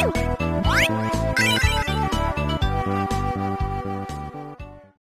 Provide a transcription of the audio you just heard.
うん。